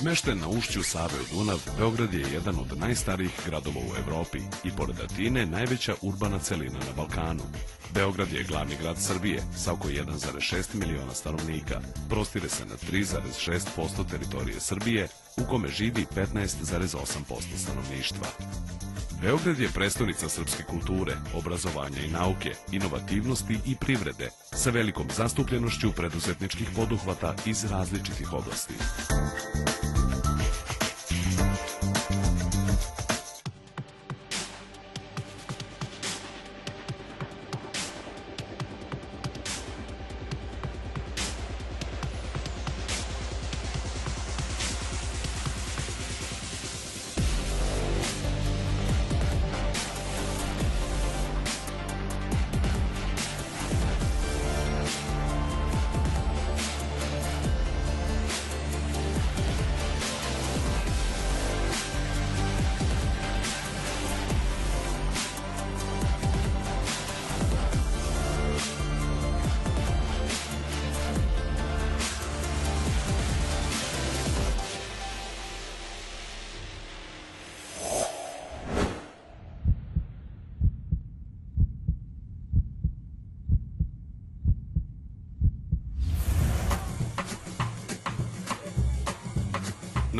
Smešten na ušću Save u Dunav, Beograd je jedan od najstarijih gradova u Evropi i pored Atine najveća urbana celina na Balkanu. Beograd je glavni grad Srbije sa oko 1,6 miliona stanovnika. Prostire se na 3,6% teritorije Srbije, u kome živi 15,8% stanovništva. Beograd je prestonica srpske kulture, obrazovanja i nauke, inovativnosti i privrede, sa velikom zastupljenošću preduzetničkih poduhvata iz različitih oblasti.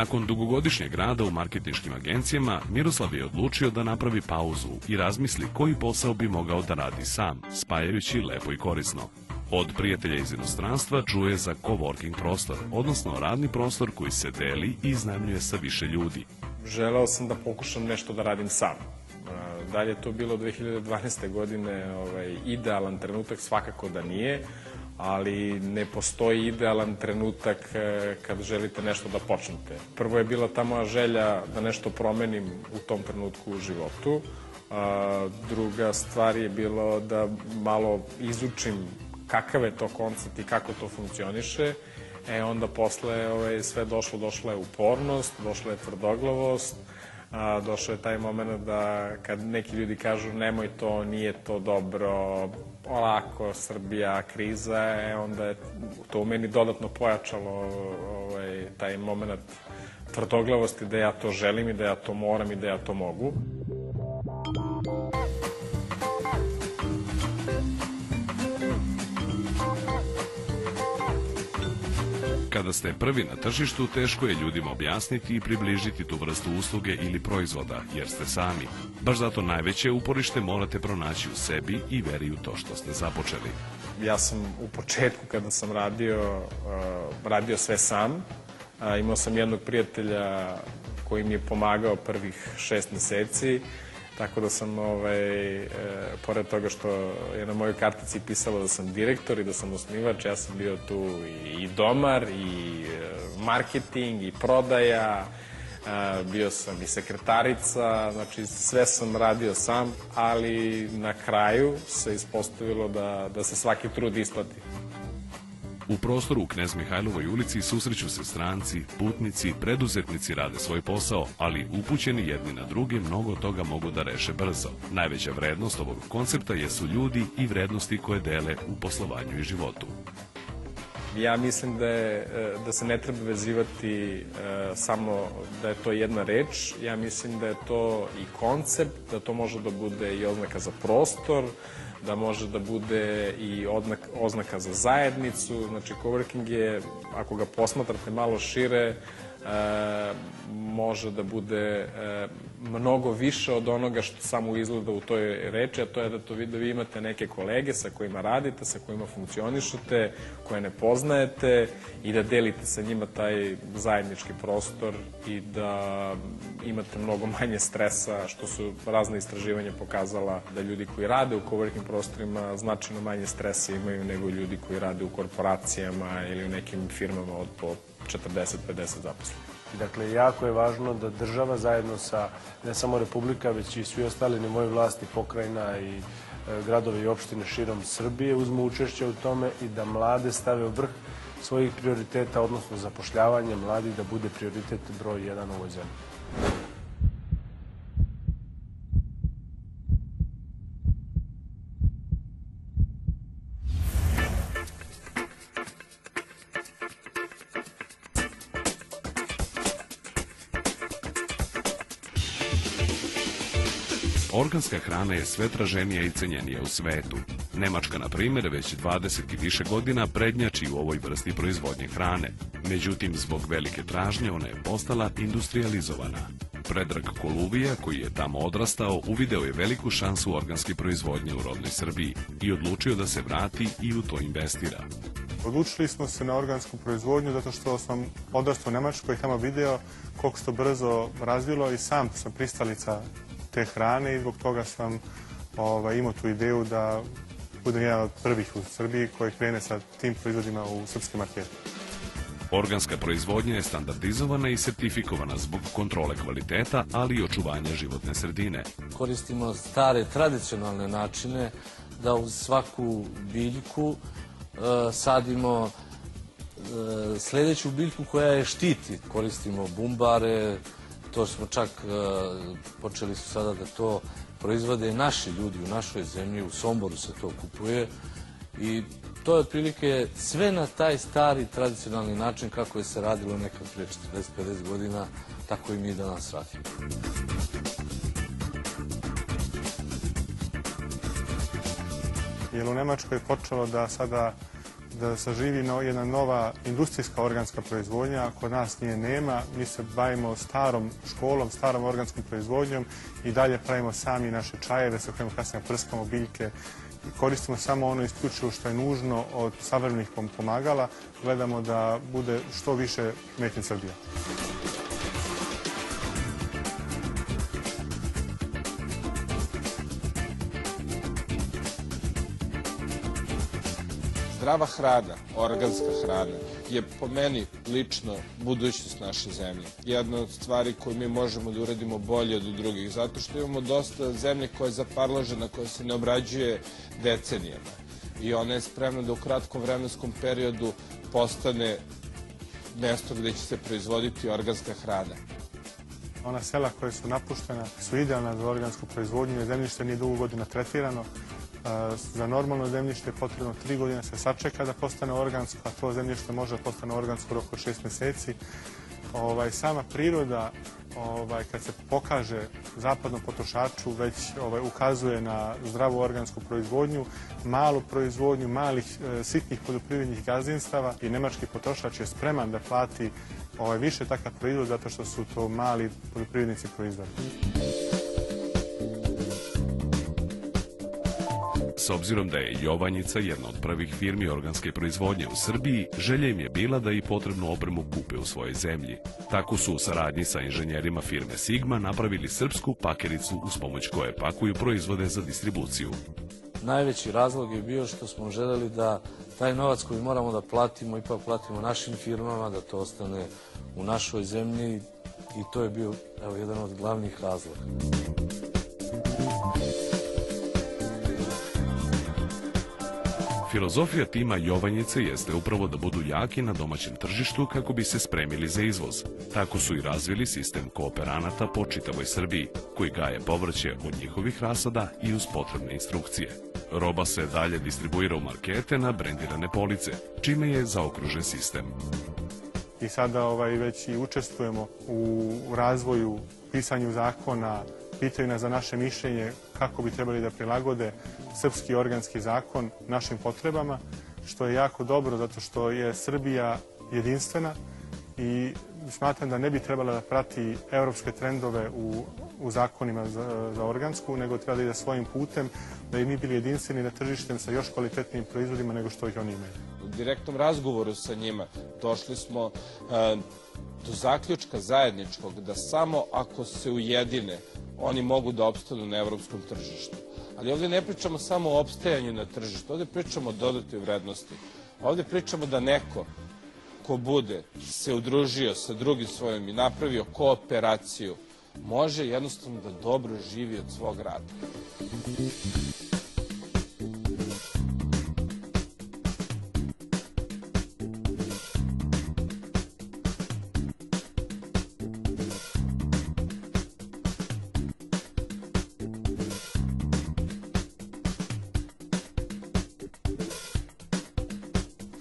Nakon dugogodišnjeg rada u marketinškim agencijama, Miroslav je odlučio da napravi pauzu i razmisli koji posao bi mogao da radi sam, spajajući lepo i korisno. Od prijatelja iz inostranstva čuje za coworking prostor, odnosno radni prostor koji se deli i iznajmljuje sa više ljudi. Želeo sam da pokušam nešto da radim sam. Da li je to bilo 2012. godine ovaj, idealan trenutak? Svakako da nije ali ne postoji idealan trenutak e, kad želite nešto da počnete. Prvo je bila ta moja želja da nešto promenim u tom trenutku u životu. A, druga stvar je bilo da malo izučim kakav je to koncept i kako to funkcioniše. E onda posle ovaj, sve došlo, došla je upornost, došla je tvrdoglavost, a, došao je taj moment da kad neki ljudi kažu nemoj to, nije to dobro, olako, Srbija, kriza, e, onda je to u meni dodatno pojačalo ovaj, taj moment tvrdoglavosti da ja to želim i da ja to moram i da ja to mogu. Kada ste prvi na tržištu, teško je ljudima objasniti i približiti tu vrstu usluge ili proizvoda, jer ste sami. Baš zato najveće uporište morate pronaći u sebi i veri u to što ste započeli. Ja sam u početku kada sam radio, uh, radio sve sam. Imao sam jednog prijatelja koji mi je pomagao prvih šest meseci Tako da sam, ovaj, e, pored toga što je na mojoj kartici pisalo da sam direktor i da sam osnivač, ja sam bio tu i, domar, i e, marketing, i prodaja, e, bio sam i sekretarica, znači sve sam radio sam, ali na kraju se ispostavilo da, da se svaki trud isplati. U prostoru u Knez Mihajlovoj ulici susreću se stranci, putnici, preduzetnici rade svoj posao, ali upućeni jedni na druge mnogo toga mogu da reše brzo. Najveća vrednost ovog koncepta jesu ljudi i vrednosti koje dele u poslovanju i životu. Ja mislim da, je, da se ne treba vezivati e, samo da je to jedna reč. Ja mislim da je to i koncept, da to može da bude i oznaka za prostor, da može da bude i odnak, oznaka za zajednicu. Znači, coworking je, ako ga posmatrate malo šire, e, može da bude e, mnogo više od onoga što samo izgleda u toj reči, a to je da to vi, da vi imate neke kolege sa kojima radite, sa kojima funkcionišete, koje ne poznajete i da delite sa njima taj zajednički prostor i da imate mnogo manje stresa, što su razne istraživanja pokazala da ljudi koji rade u coworking prostorima značajno manje stresa imaju nego ljudi koji rade u korporacijama ili u nekim firmama od po 40-50 zaposlenih. Dakle, jako je važno da država zajedno sa ne samo Republika, već i svi ostali nivoji vlasti, pokrajina i e, gradovi i opštine širom Srbije uzmu učešće u tome i da mlade stave u vrh svojih prioriteta, odnosno zapošljavanje mladih da bude prioritet broj jedan u ovoj zemlji. Organska hrana je sve traženija i cenjenija u svetu. Nemačka, na primjer, već 20 i više godina prednjači u ovoj vrsti proizvodnje hrane. Međutim, zbog velike tražnje ona je postala industrializovana. Predrag Koluvija, koji je tamo odrastao, uvideo je veliku šansu organske proizvodnje u rodnoj Srbiji i odlučio da se vrati i u to investira. Odlučili smo se na organsku proizvodnju zato što sam odrastao u Nemačkoj i tamo video koliko se to brzo razvilo i sam sam pristalica te hrane i zbog toga sam ovaj, imao tu ideju da budem jedan od prvih u Srbiji koji krene sa tim proizvodima u srpske markete. Organska proizvodnja je standardizovana i sertifikovana zbog kontrole kvaliteta, ali i očuvanja životne sredine. Koristimo stare tradicionalne načine da uz svaku biljku e, sadimo e, sledeću biljku koja je štiti. Koristimo bumbare, to smo čak, e, počeli su sada da to proizvode naši ljudi u našoj zemlji, u Somboru se to kupuje i to je otprilike sve na taj stari tradicionalni način kako je se radilo nekad pre 40-50 godina, tako i mi danas radimo. Jer u Nemačkoj je počelo da sada da saživi no, jedna nova industrijska organska proizvodnja. Kod nas nije nema. Mi se bavimo starom školom, starom organskom proizvodnjom i dalje pravimo sami naše čajeve sa kojima kasnije prskamo biljke koristimo samo ono isključivo što je nužno od savremenih pomagala. Gledamo da bude što više Made in Srbija. Zdrava hrana, organska hrana, je po meni lično budućnost naše zemlje. Jedna od stvari koju mi možemo da uradimo bolje od drugih, zato što imamo dosta zemlje koja je zaparložena, koja se ne obrađuje decenijama. I ona je spremna da u kratkom vremenskom periodu postane mesto gde će se proizvoditi organska hrana. Ona sela koje su napuštena su idealna za organsku proizvodnju, jer zemljište nije dugo godina tretirano, Za normalno zemljište je potrebno tri godine se sačeka da postane organsko, a to zemljište može da postane organsko roko šest meseci. Ovaj, sama priroda, ovaj, kad se pokaže zapadnom potrošaču, već ovaj, ukazuje na zdravu organsku proizvodnju, malu proizvodnju, malih e, sitnih poljoprivrednih gazdinstava i nemački potrošač je spreman da plati ovaj, više takav proizvod zato što su to mali poljoprivrednici proizvodi. S obzirom da je Jovanjica jedna od prvih firmi organske proizvodnje u Srbiji, želja im je bila da i potrebnu opremu kupe u svojoj zemlji. Tako su u saradnji sa inženjerima firme Sigma napravili srpsku pakericu uz pomoć koje pakuju proizvode za distribuciju. Najveći razlog je bio što smo želeli da taj novac koji moramo da platimo, ipak platimo našim firmama, da to ostane u našoj zemlji i to je bio evo, jedan od glavnih razloga. Filozofija tima Jovanjice jeste upravo da budu jaki na domaćem tržištu kako bi se spremili za izvoz. Tako su i razvili sistem kooperanata po čitavoj Srbiji, koji gaje povrće od njihovih rasada i uz potrebne instrukcije. Roba se dalje distribuira u markete na brendirane police, čime je zaokružen sistem. I sada ovaj, već i učestvujemo u razvoju, pisanju zakona, pitaju nas za naše mišljenje kako bi trebali da prilagode srpski organski zakon našim potrebama, što je jako dobro zato što je Srbija jedinstvena i smatram da ne bi trebala da prati evropske trendove u, u zakonima za, za organsku, nego treba da ide svojim putem, da i mi bili jedinstveni na tržištem sa još kvalitetnijim proizvodima nego što ih oni imaju. U direktnom razgovoru sa njima došli smo uh, do zaključka zajedničkog da samo ako se ujedine oni mogu da opstanu na evropskom tržištu. Ali ovde ne pričamo samo o opstajanju na tržištu, ovde pričamo o dodatoj vrednosti. Ovde pričamo da neko ko bude se udružio sa drugim svojim i napravio kooperaciju, može jednostavno da dobro živi od svog rada.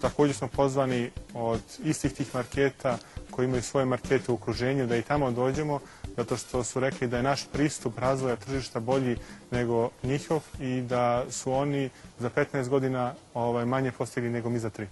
Također smo pozvani od istih tih marketa koji imaju svoje markete u okruženju da i tamo dođemo zato što su rekli da je naš pristup razvoja tržišta bolji nego njihov i da su oni za 15 godina ovaj, manje postigli nego mi za 3.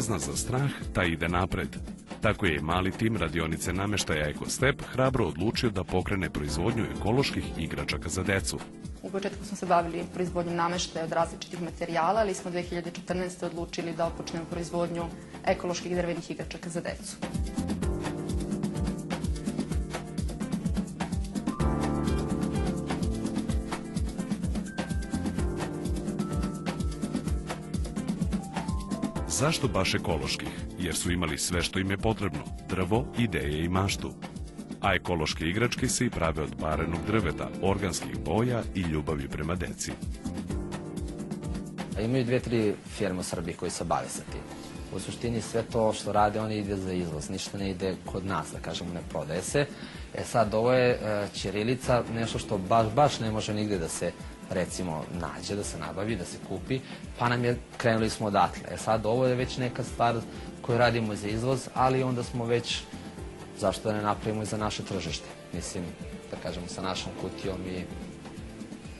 zna za strah, taj ide napred. Tako je mali tim radionice nameštaja EkoStep hrabro odlučio da pokrene proizvodnju ekoloških igračaka za decu. U početku smo se bavili proizvodnjom nameštaja od različitih materijala, ali smo 2014. odlučili da opočnemo proizvodnju ekoloških drvenih igračaka za decu. Zašto baš ekoloških? Jer su imali sve što im je potrebno, drvo, ideje i maštu. A ekološke igračke se i prave od barenog drveta, organskih boja i ljubavi prema deci. Imaju dvije, tri firme u Srbiji koji se bave sa tim. U suštini sve to što rade oni ide za izvoz, ništa ne ide kod nas, da kažemo ne prodaje se. E sad, ovo je e, Ćirilica, nešto što baš, baš ne može nigde da se recimo nađe, da se nabavi, da se kupi, pa nam je, krenuli smo odatle. E sad, ovo je već neka stvar koju radimo za izvoz, ali onda smo već, zašto da ne napravimo i za naše tržište? Mislim, da kažemo, sa našom kutijom i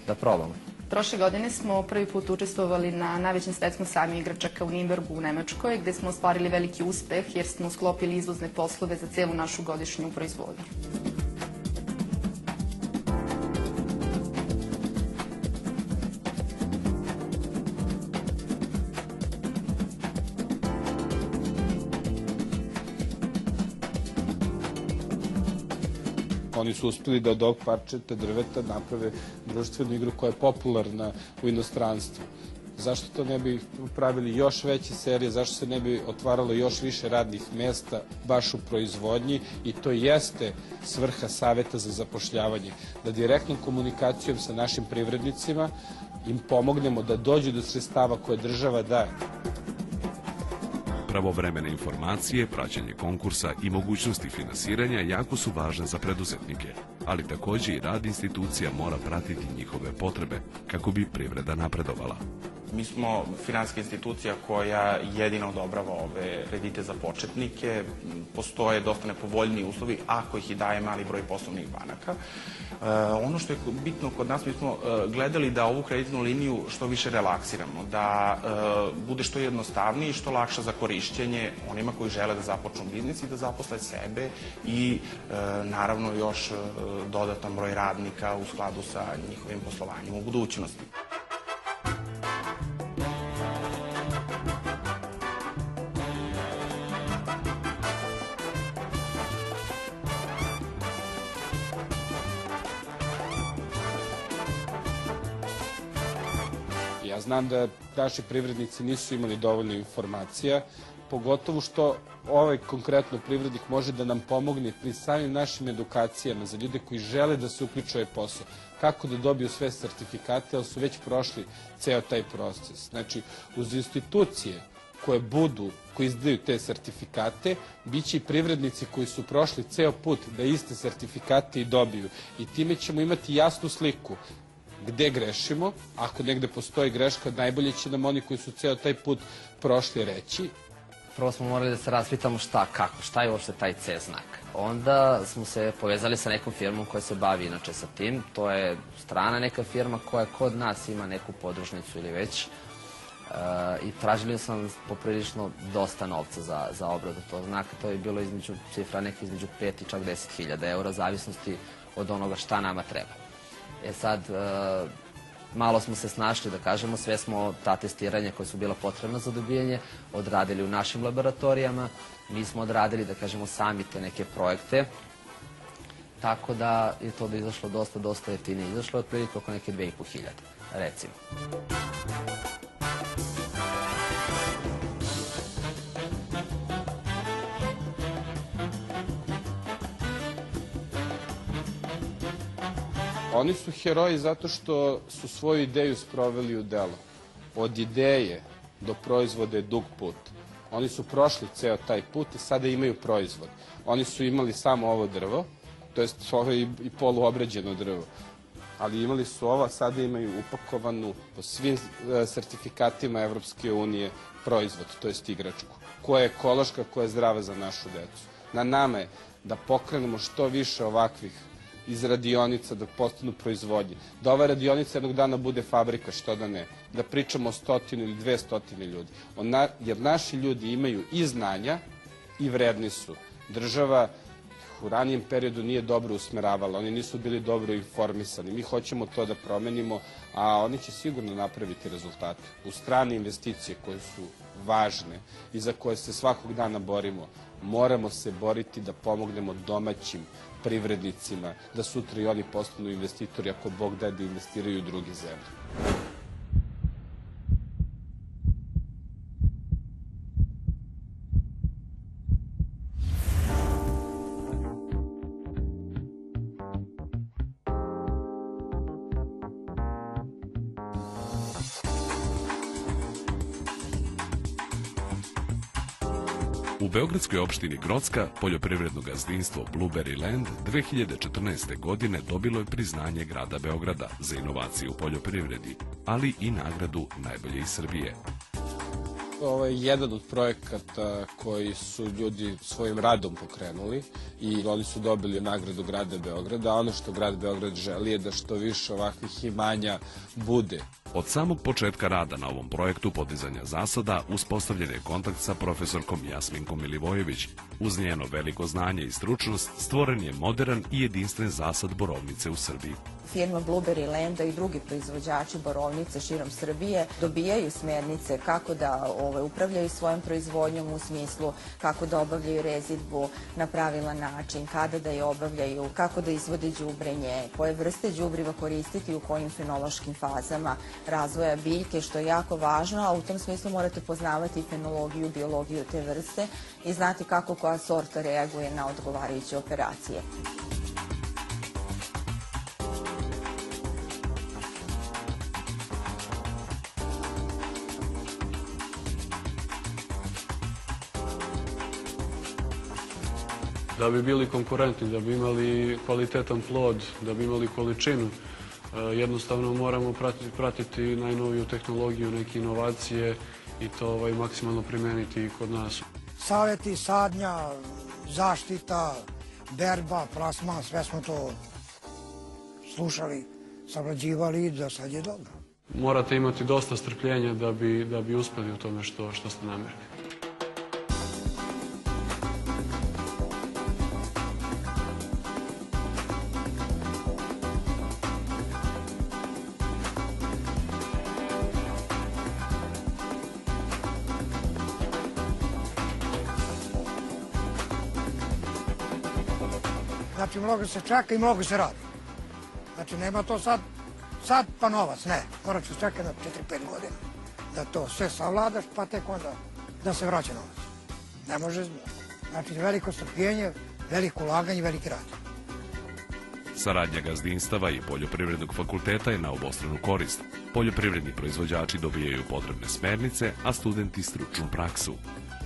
da probamo. Prošle godine smo prvi put učestvovali na najvećem svetskom sajmu igračaka u Nimbergu u Nemačkoj, gde smo ostvarili veliki uspeh jer smo sklopili izvozne poslove za celu našu godišnju proizvodnju. Oni su uspeli da od ovog parčeta drveta naprave društvenu igru koja je popularna u inostranstvu. Zašto to ne bi pravili još veće serije, zašto se ne bi otvaralo još više radnih mesta baš u proizvodnji i to jeste svrha Saveta za zapošljavanje, da direktnom komunikacijom sa našim privrednicima im pomognemo da dođu do sredstava koje država daje. Pravovremene informacije, praćenje konkursa i mogućnosti finansiranja jako su važne za preduzetnike, ali takođe i rad institucija mora pratiti njihove potrebe kako bi privreda napredovala. Mi smo finanska institucija koja jedina odobrava ove kredite za početnike. Postoje dosta nepovoljni uslovi ako ih i daje mali broj poslovnih banaka. E, ono što je bitno kod nas, mi smo e, gledali da ovu kreditnu liniju što više relaksiramo, da e, bude što jednostavniji i što lakša za korišćenje onima koji žele da započnu biznis i da zaposle sebe i naravno još dodatan broj radnika u skladu sa njihovim poslovanjem u budućnosti. Znam da naši privrednici nisu imali dovoljno informacija, pogotovo što ovaj konkretno privrednik može da nam pomogne pri samim našim edukacijama za ljude koji žele da se uključu ovaj posao. Kako da dobiju sve sertifikate, ali su već prošli ceo taj proces. Znači, uz institucije koje budu, koji izdaju te sertifikate, bit će i privrednici koji su prošli ceo put da iste sertifikate i dobiju. I time ćemo imati jasnu sliku gde grešimo, ako negde postoji greška, najbolje će nam oni koji su ceo taj put prošli reći. Prvo smo morali da se raspitamo šta, kako, šta je uopšte taj C znak. Onda smo se povezali sa nekom firmom koja se bavi inače sa tim. To je strana neka firma koja kod nas ima neku podružnicu ili već. E, I tražili sam poprilično dosta novca za, za obradu tog znaka. To je bilo između cifra neke između 5 i čak 10 hiljada eura, zavisnosti od onoga šta nama treba. E sad, e, malo smo se snašli, da kažemo, sve smo ta testiranja koja su bila potrebna za dobijanje odradili u našim laboratorijama. Mi smo odradili, da kažemo, sami te neke projekte. Tako da je to da izašlo dosta, dosta jeftinije. Izašlo je otprilike oko neke 2500, recimo. Oni su heroji zato što su svoju ideju sproveli u delo. Od ideje do proizvoda je dug put. Oni su prošli ceo taj put i sada imaju proizvod. Oni su imali samo ovo drvo, to jest ovo i, i poluobrađeno drvo. Ali imali su ovo, sada imaju upakovanu po svim e, sertifikatima Evropske unije proizvod, to jest igračku, koja je ekološka, koja je zdrava za našu decu. Na nama je da pokrenemo što više ovakvih iz radionica da postanu proizvodnje. Da ova radionica jednog dana bude fabrika, što da ne. Da pričamo o stotinu ili dve stotine ljudi. Jer naši ljudi imaju i znanja i vredni su. Država u ranijem periodu nije dobro usmeravala, oni nisu bili dobro informisani. Mi hoćemo to da promenimo, a oni će sigurno napraviti rezultate. U strane investicije koje su važne i za koje se svakog dana borimo, moramo se boriti da pomognemo domaćim privrednicima, da sutra i oni postanu investitori ako Bog da da investiraju u druge zemlje. Beogradskoj opštini Grocka poljoprivredno gazdinstvo Blueberry Land 2014. godine dobilo je priznanje grada Beograda za inovaciju u poljoprivredi, ali i nagradu najbolje iz Srbije. Ovo je jedan od projekata koji su ljudi svojim radom pokrenuli i oni su dobili nagradu grada Beograda. Ono što grad Beograd želi je da što više ovakvih imanja bude Od samog početka rada na ovom projektu podizanja zasada uspostavljen je kontakt sa profesorkom Jasminkom Milivojević. Uz njeno veliko znanje i stručnost stvoren je modern i jedinstven zasad borovnice u Srbiji firma Blueberry Landa i drugi proizvođači borovnice širom Srbije dobijaju smernice kako da ovaj, upravljaju svojom proizvodnjom u smislu kako da obavljaju rezidbu na pravilan način, kada da je obavljaju, kako da izvode đubrenje, koje vrste đubriva koristiti u kojim fenološkim fazama razvoja biljke, što je jako važno, a u tom smislu morate poznavati fenologiju, biologiju te vrste i znati kako koja sorta reaguje na odgovarajuće operacije. Da bi bili konkurentni, da bi imali kvalitetan plod, da bi imali količinu. E, jednostavno moramo pratiti, pratiti najnoviju tehnologiju, neke inovacije i to ovaj, maksimalno primeniti i kod nas. Saveti, sadnja, zaštita, berba, plasma, sve smo to slušali, savlađivali i da sad je dobro. Morate imati dosta strpljenja da bi, da bi uspeli u tome što, što ste namerili. Znači, mnogo se čeka i mnogo se radi. Znači, nema to sad, sad pa novac, ne. Morat se čekati na 4-5 godina da to sve savladaš, pa tek onda da se vraća novac. Ne može zbog. Znači, veliko strpljenje, veliko ulaganje veliki rad. Saradnja gazdinstava i poljoprivrednog fakulteta je na obostranu korist. Poljoprivredni proizvođači dobijaju potrebne smernice, a studenti stručnu praksu.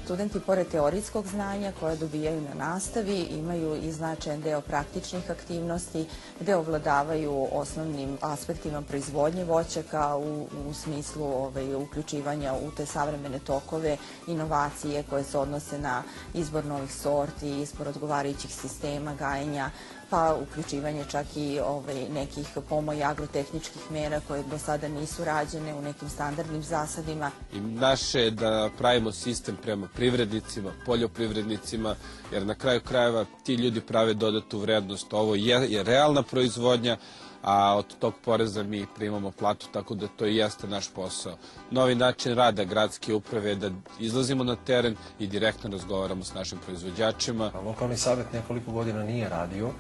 Studenti pored teorijskog znanja koje dobijaju na nastavi imaju i značajan deo praktičnih aktivnosti gde ovladavaju osnovnim aspektima proizvodnje voćaka u, u smislu ovaj, uključivanja u te savremene tokove, inovacije koje se odnose na izbor novih sorti, izbor odgovarajućih sistema gajenja, pa uključivanje čak i ovaj, nekih pomoja agrotehničkih mera koje do sada nisu rađene u nekim standardnim zasadima. I naše je da pravimo sistem prema privrednicima, poljoprivrednicima, jer na kraju krajeva ti ljudi prave dodatu vrednost. Ovo je, je realna proizvodnja, a od tog poreza mi primamo platu, tako da to i jeste naš posao. Novi način rada gradske uprave je da izlazimo na teren i direktno razgovaramo s našim proizvođačima. Lokalni savjet nekoliko godina nije radio.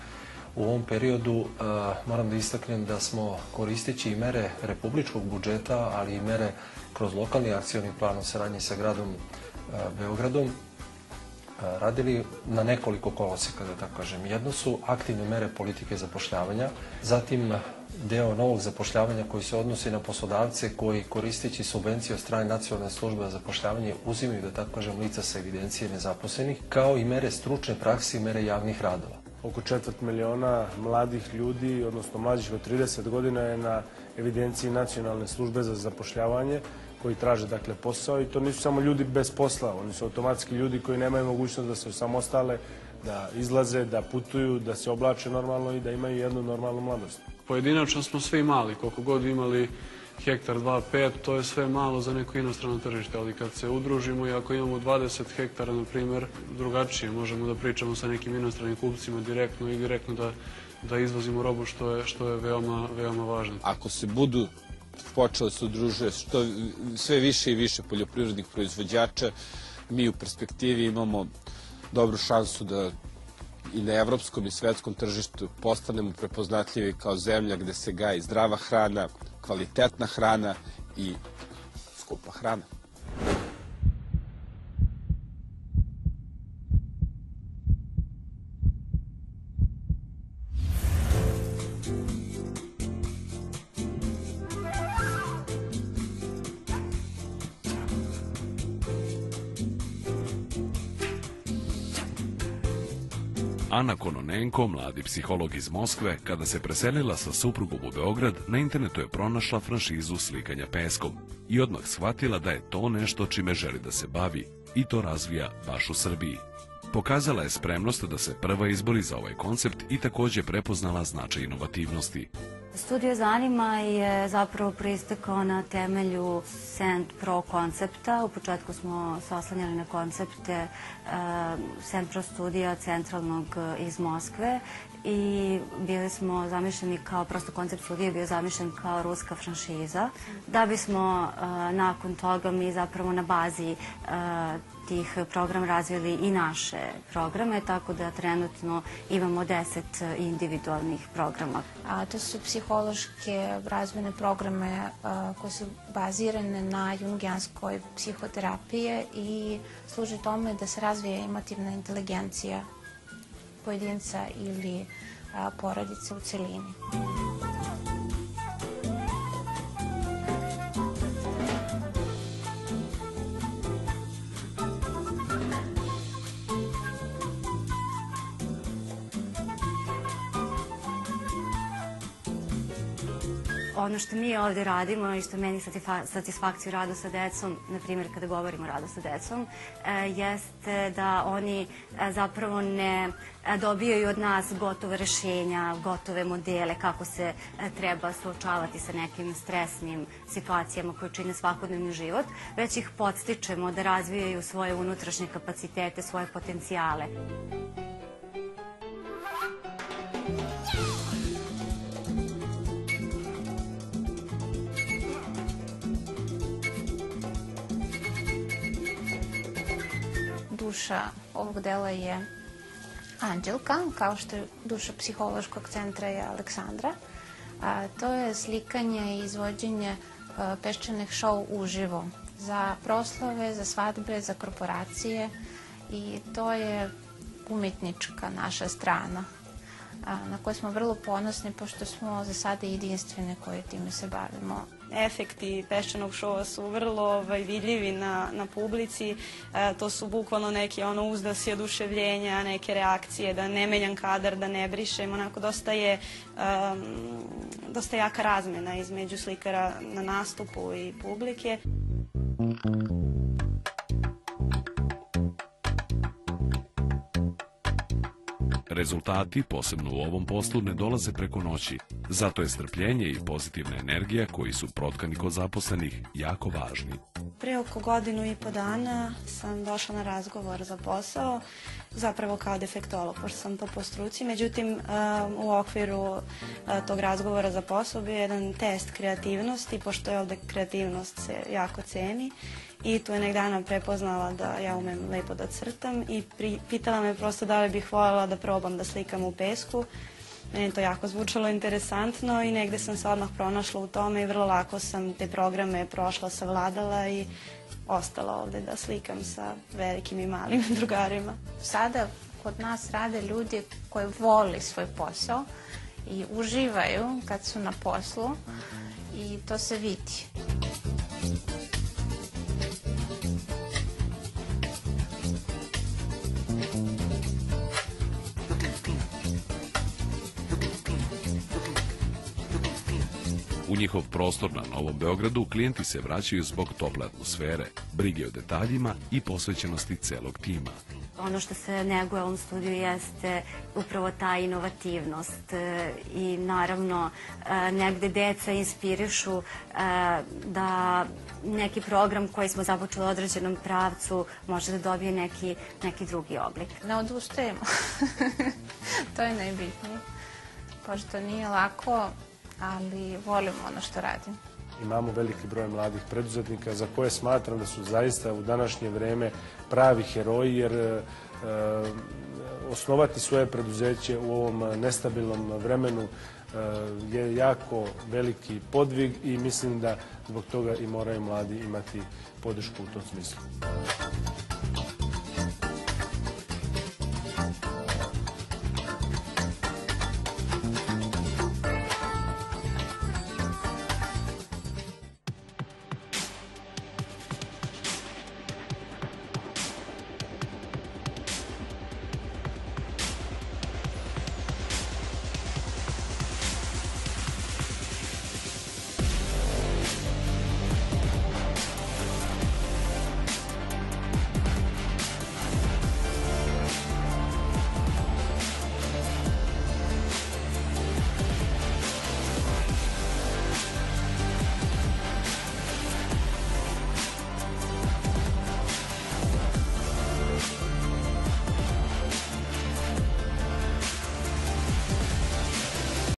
U ovom periodu uh, moram da istaknem da smo koristeći i mere republičkog budžeta, ali i mere kroz lokalni akcijoni plan o saradnji sa gradom uh, Beogradom, radili na nekoliko koloseka, da tako kažem. Jedno su aktivne mere politike zapošljavanja, zatim deo novog zapošljavanja koji se odnosi na poslodavce koji koristeći subvencije od strane nacionalne službe za zapošljavanje uzimaju, da tako kažem, lica sa evidencije nezaposlenih, kao i mere stručne prakse i mere javnih radova. Oko četvrt miliona mladih ljudi, odnosno mlađih od 30 godina je na evidenciji nacionalne službe za zapošljavanje koji traže dakle posao i to nisu samo ljudi bez posla, oni su automatski ljudi koji nemaju mogućnost da se samostale, da izlaze, da putuju, da se oblače normalno i da imaju jednu normalnu mladost. Pojedinačno smo svi mali, koliko god imali hektar, dva, pet, to je sve malo za neko inostrano tržište, ali kad se udružimo i ako imamo 20 hektara, na primjer, drugačije, možemo da pričamo sa nekim inostranim kupcima direktno i direktno da, da izvozimo robu što je, što je veoma, veoma važno. Ako se budu počele se udružuje što, sve više i više poljoprivrednih proizvođača, mi u perspektivi imamo dobru šansu da i na evropskom i svetskom tržištu postanemo prepoznatljivi kao zemlja gde se gaji zdrava hrana, kvalitetna hrana i skupa hrana. Kononenko, mladi psiholog iz Moskve, kada se preselila sa suprugom u Beograd, na internetu je pronašla franšizu slikanja peskom i odmah shvatila da je to nešto čime želi da se bavi i to razvija baš u Srbiji. Pokazala je spremnost da se prva izbori za ovaj koncept i takođe prepoznala značaj inovativnosti. Studio Zanima je zapravo pristakao na temelju Sand Pro koncepta. U početku smo se oslanjali na koncepte uh, Sand Pro studija centralnog uh, iz Moskve i bili smo zamišljeni kao, prosto koncept studija bio zamišljen kao ruska franšiza. Da bismo uh, nakon toga mi zapravo na bazi tih program razvili i naše programe, tako da trenutno imamo deset individualnih programa. A, to su psihološke razvojne programe a, koje su bazirane na jungijanskoj psihoterapiji i služi tome da se razvije emotivna inteligencija pojedinca ili a, porodice u celini. Ono što mi ovde radimo i što meni satisfakciju radu sa decom, na primjer kada govorimo o radu sa decom, e, jeste da oni e, zapravo ne e, dobijaju od nas gotove rešenja, gotove modele kako se treba suočavati sa nekim stresnim situacijama koje čine svakodnevni život, već ih podstičemo da razvijaju svoje unutrašnje kapacitete, svoje potencijale. Duša ovog dela je Anđelka, kao što je duša psihološkog centra je Aleksandra. A, to je slikanje i izvođenje a, peščanih šou uživo za proslave, za svadbe, za korporacije i to je umetnička naša strana na koje smo vrlo ponosni pošto smo za sada jedinstvene koje time se bavimo efekti peščanog šova su vrlo ovaj, vidljivi na, na publici. E, to su bukvalno neki ono uzdasi oduševljenja, neke reakcije, da ne menjam kadar, da ne brišem. Onako dosta je um, dosta jaka razmena između slikara na nastupu i publike. Rezultati, posebno u ovom poslu, ne dolaze preko noći. Zato je strpljenje i pozitivna energija koji su protkani kod zaposlenih jako važni. Pre oko godinu i po dana sam došla na razgovor za posao, zapravo kao defektolog, pošto sam to po struci. Međutim, um, u okviru uh, tog razgovora za posao bio jedan test kreativnosti, pošto je ovde kreativnost se jako ceni i tu je nek dana prepoznala da ja umem lepo da crtam i pri, pitala me prosto da li bih voljela da probam da slikam u pesku Meni to jako zvučalo interesantno i negde sam se odmah pronašla u tome i vrlo lako sam te programe prošla, savladala i ostala ovde da slikam sa velikim i malim drugarima. Sada kod nas rade ljudi koji voli svoj posao i uživaju kad su na poslu i to se vidi. U njihov prostor na Novom Beogradu klijenti se vraćaju zbog tople atmosfere, brige o detaljima i posvećenosti celog tima. Ono što se neguje u ovom studiju jeste upravo ta inovativnost e, i naravno e, negde deca inspirišu e, da neki program koji smo započeli u određenom pravcu može da dobije neki, neki drugi oblik. Ne odustajemo. to je najbitnije. Pošto nije lako, ali volimo ono što radimo. Imamo veliki broj mladih preduzetnika za koje smatram da su zaista u današnje vreme pravi heroji jer e, osnovati svoje preduzeće u ovom nestabilnom vremenu e, je jako veliki podvig i mislim da zbog toga i moraju mladi imati podršku u tom smislu.